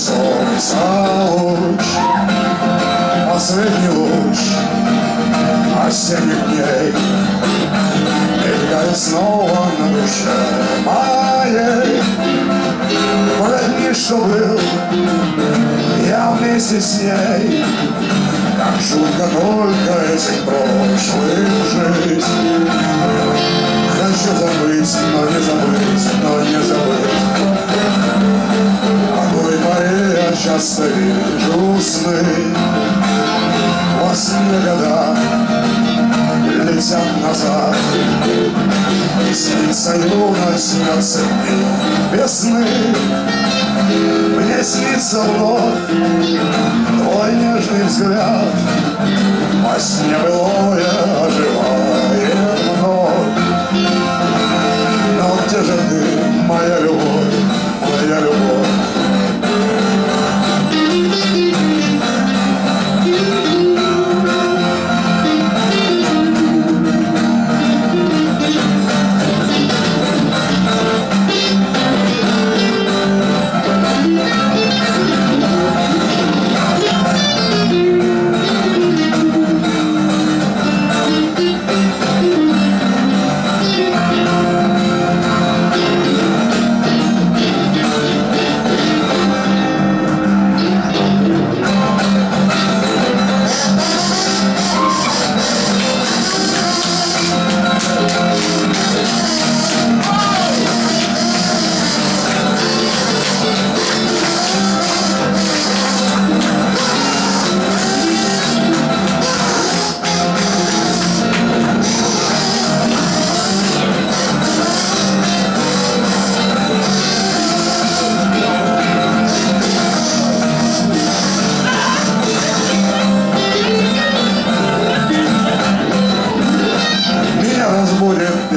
солнца луч, последний луч осенних дней. Играет снова на душе моей. В дни, что был, я вместе с ней. Как жутко только этих прошлых жизнь. Хочу забыть, но не забыть, но не забыть. Часто вижу сны Во сне года летят назад. И снится юность, снятся дни весны. Мне снится вновь твой нежный взгляд. Во сне былое оживает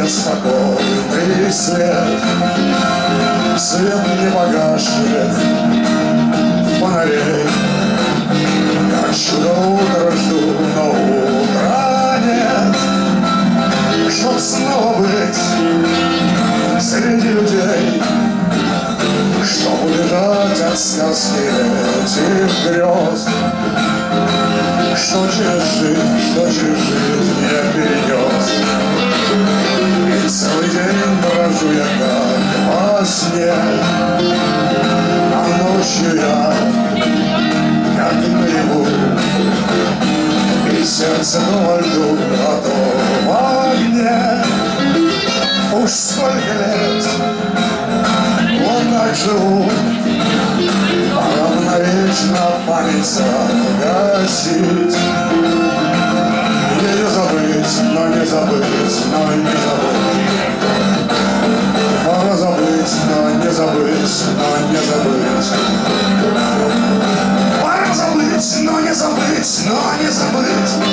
разбудит беспокойный свет Свет не погасших фонарей. Как чудо утро жду, но утра нет. Чтоб снова быть среди людей Чтоб убежать от сказки этих грез. Что через жизнь, что через жизнь я перенес. Во сне, а ночью я как наяву. И сердце во льду, а то в огне. Уж сколько лет вот так живу, Пора навечно память загасить. Ее забыть, но не забыть, но не забыть. Но не забыть.